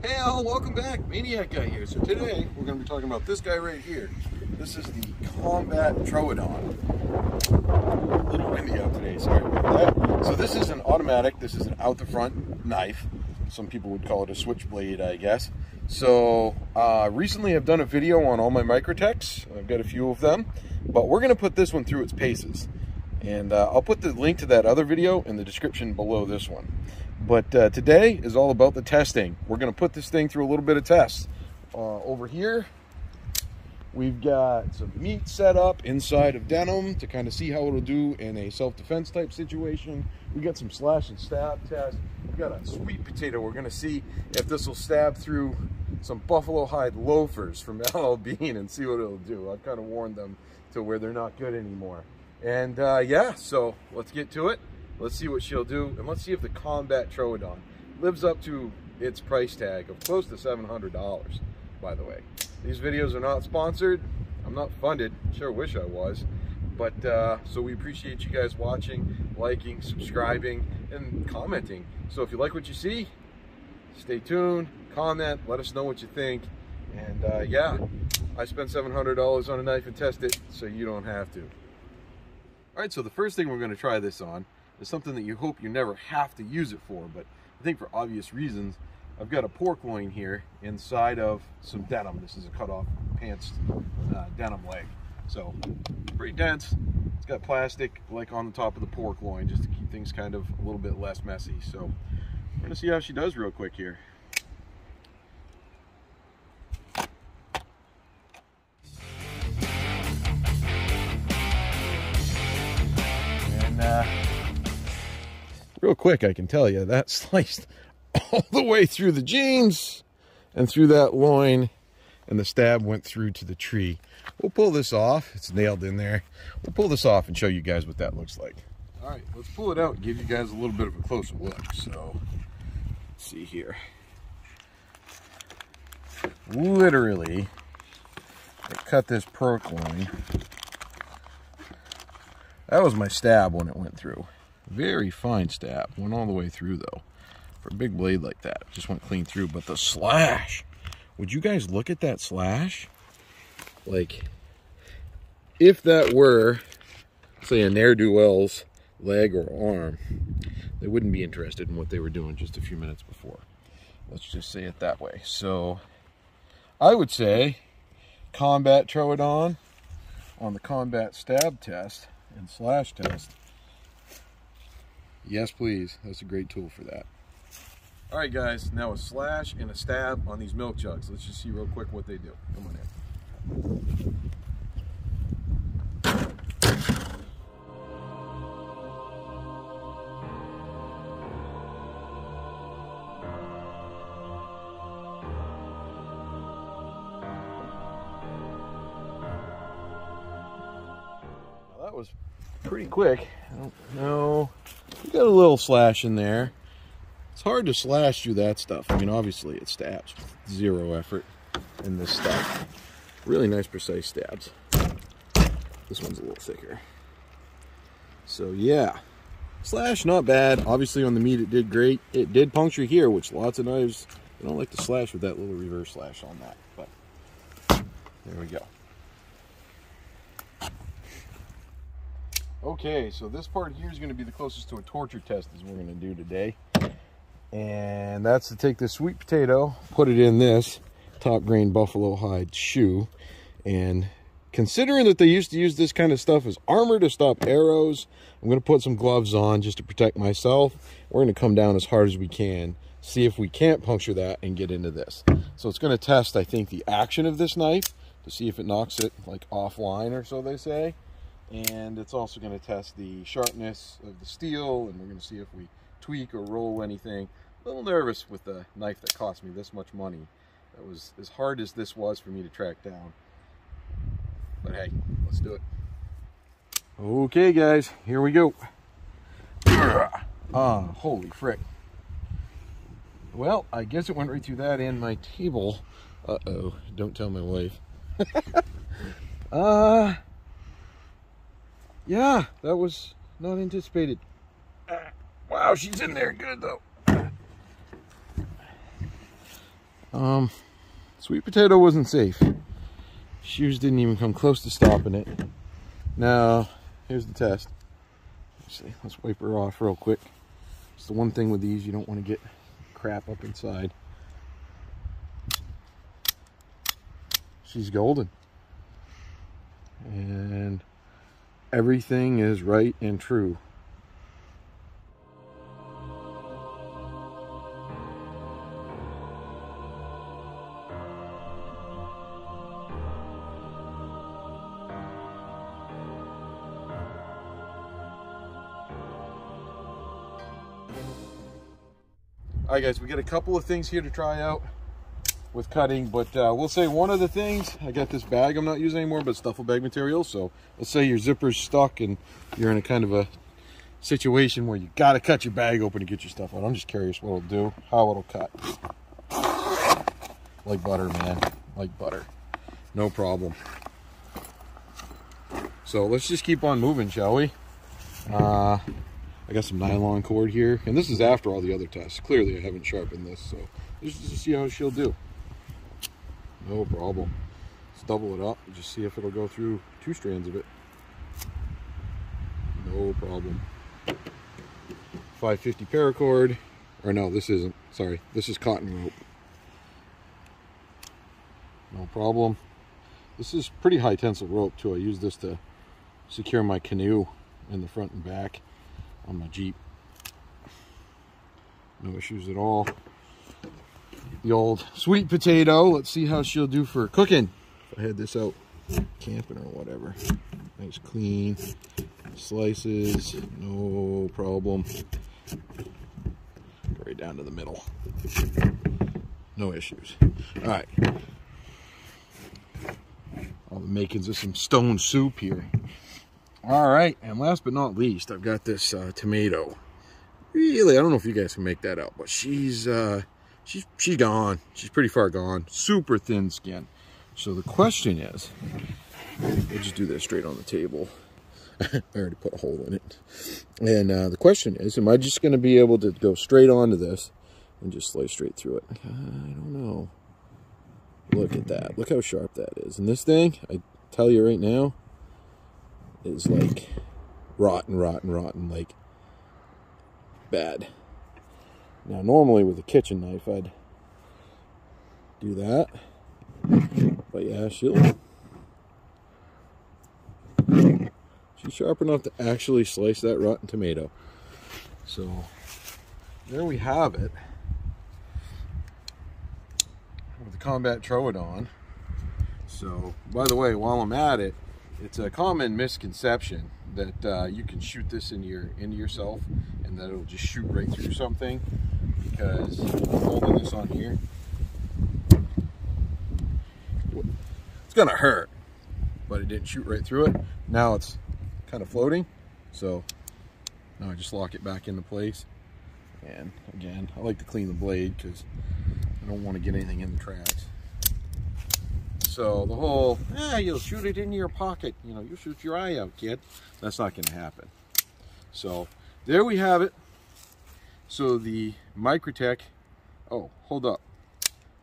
Hey all, welcome back. Maineiac Guy here. So today we're going to be talking about this guy right here. This is the Combat Troodon. A little windy out today, sorry about that. So this is an automatic, this is an out the front knife. Some people would call it a switchblade, I guess. So uh, recently I've done a video on all my Microtechs. I've got a few of them, but we're going to put this one through its paces. And uh, I'll put the link to that other video in the description below this one. But uh, today is all about the testing. We're going to put this thing through a little bit of tests. Uh, over here, we've got some meat set up inside of denim to kind of see how it'll do in a self-defense type situation. We got some slash and stab tests. We've got a sweet potato. We're going to see if this will stab through some buffalo hide loafers from LL Bean and see what it'll do. I've kind of warned them to where they're not good anymore. And uh, yeah, so let's get to it. Let's see what she'll do, and let's see if the Combat Troodon lives up to its price tag of close to $700, by the way. These videos are not sponsored. I'm not funded. Sure wish I was. But, uh, so we appreciate you guys watching, liking, subscribing, and commenting. So if you like what you see, stay tuned, comment, let us know what you think. And uh, yeah, I spent $700 on a knife and test it, so you don't have to. All right, so the first thing we're gonna try this on is something that you hope you never have to use it for, but I think for obvious reasons, I've got a pork loin here inside of some denim. This is a cut off pants uh, denim leg. So pretty dense. It's got plastic like on the top of the pork loin just to keep things kind of a little bit less messy. So we're gonna see how she does real quick here. Real quick, I can tell you that sliced all the way through the jeans and through that loin and the stab went through to the tree. We'll pull this off. It's nailed in there. We'll pull this off and show you guys what that looks like. All right, let's pull it out and give you guys a little bit of a closer look. So, see here. Literally, I cut this loin. That was my stab when it went through. Very fine stab. Went all the way through though. For a big blade like that, just went clean through. But the slash, would you guys look at that slash? Like, if that were, say, a ne'er-do-well's leg or arm, they wouldn't be interested in what they were doing just a few minutes before. Let's just say it that way. So, I would say combat Troodon on the combat stab test and slash test. Yes, please. That's a great tool for that. All right, guys. Now a slash and a stab on these milk jugs. Let's just see real quick what they do. Come on in. Pretty quick. Oh, don't know. We got a little slash in there. It's hard to slash through that stuff. I mean, obviously it stabs with zero effort in this stuff. Really nice precise stabs. This one's a little thicker. So yeah, slash not bad. Obviously on the meat it did great. It did puncture here, which lots of knives, they don't like to slash with that little reverse slash on that. But there we go. Okay, so this part here is going to be the closest to a torture test as we're going to do today. And that's to take this sweet potato, put it in this top grain buffalo hide shoe. And considering that they used to use this kind of stuff as armor to stop arrows, I'm going to put some gloves on just to protect myself. We're going to come down as hard as we can, see if we can't puncture that and get into this. So it's going to test, I think, the action of this knife to see if it knocks it like offline or so they say and it's also going to test the sharpness of the steel and we're going to see if we tweak or roll anything. A little nervous with the knife that cost me this much money. That was as hard as this was for me to track down. But hey let's do it. Okay guys here we go. Ah holy frick. Well i guess it went right through that and my table. Uh-oh don't tell my wife. Uh yeah, that was not anticipated. Wow, she's in there good though. Um, sweet potato wasn't safe. Shoes didn't even come close to stopping it. Now, here's the test. Actually, let's wipe her off real quick. It's the one thing with these, you don't want to get crap up inside. She's golden. And everything is right and true. All right, guys, we got a couple of things here to try out with cutting, but uh, we'll say one of the things, I got this bag I'm not using anymore, but stuffle bag material. So let's say your zipper's stuck and you're in a kind of a situation where you got to cut your bag open to get your stuff out. I'm just curious what it'll do, how it'll cut. Like butter, man, like butter. No problem. So let's just keep on moving, shall we? Uh, I got some nylon cord here, and this is after all the other tests. Clearly I haven't sharpened this, so just see how she'll do. No problem. Let's double it up and just see if it'll go through two strands of it. No problem. 550 paracord, or no, this isn't, sorry. This is cotton rope. No problem. This is pretty high tensile rope too. I use this to secure my canoe in the front and back on my Jeep. No issues at all. The old sweet potato. Let's see how she'll do for cooking. If I had this out camping or whatever. Nice clean slices. No problem. Right down to the middle. No issues. All right. All the makings of some stone soup here. All right, and last but not least, I've got this uh, tomato. Really, I don't know if you guys can make that out, but she's uh, she's she's gone. She's pretty far gone. Super thin skin. So the question is, we'll just do this straight on the table. I already put a hole in it. And uh, the question is, am I just going to be able to go straight onto this and just slice straight through it? I don't know. Look at that. Look how sharp that is. And this thing, I tell you right now, is like rotten, rotten, rotten, like bad. Now, normally with a kitchen knife, I'd do that. But yeah, she'll. She's sharp enough to actually slice that rotten tomato. So, there we have it. With the Combat Troodon. So, by the way, while I'm at it, it's a common misconception that uh, you can shoot this into your into yourself and that it'll just shoot right through something because holding this on here. It's gonna hurt, but it didn't shoot right through it. Now it's kind of floating, so now I just lock it back into place. And again, I like to clean the blade because I don't want to get anything in the tracks. So the whole, yeah, you'll shoot it in your pocket. You know, you shoot your eye out, kid. That's not going to happen. So there we have it. So the Microtech, oh, hold up.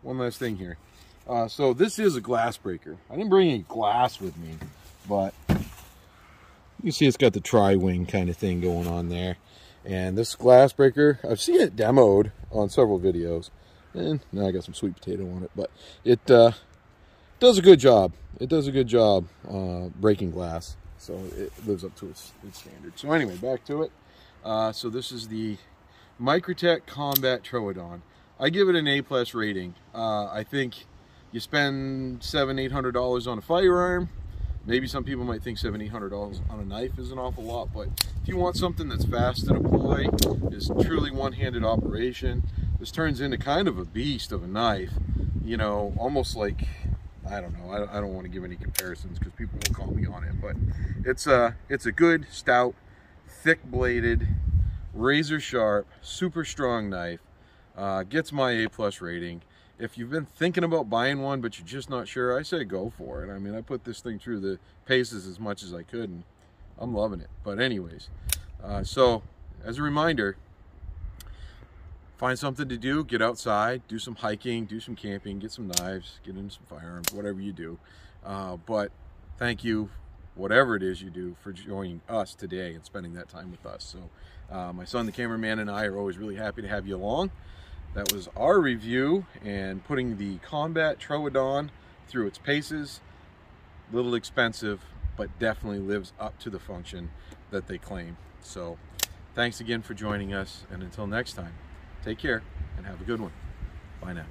One last thing here. Uh, so this is a glass breaker. I didn't bring any glass with me, but you see it's got the tri-wing kind of thing going on there. And this glass breaker, I've seen it demoed on several videos. And now I got some sweet potato on it, but it uh, does a good job. It does a good job uh, breaking glass. So it lives up to its, its standard. So anyway, back to it. Uh, so this is the Microtech Combat Troodon. I give it an A plus rating. Uh, I think you spend seven, eight hundred dollars on a firearm. Maybe some people might think seven, eight hundred dollars on a knife is an awful lot, but if you want something that's fast to deploy, is truly one-handed operation, this turns into kind of a beast of a knife. You know, almost like I don't know. I, I don't want to give any comparisons because people will call me on it. But it's a, it's a good, stout, thick-bladed, razor-sharp, super strong knife. Uh, gets my A plus rating. If you've been thinking about buying one, but you're just not sure, I say go for it. I mean, I put this thing through the paces as much as I could, and I'm loving it. But anyways, uh, so as a reminder, find something to do, get outside, do some hiking, do some camping, get some knives, get into some firearms, whatever you do. Uh, but thank you, whatever it is you do, for joining us today and spending that time with us. So uh, my son, the cameraman, and I are always really happy to have you along. That was our review and putting the Combat Troodon through its paces. Little expensive, but definitely lives up to the function that they claim. So thanks again for joining us, and until next time. Take care and have a good one. Bye now.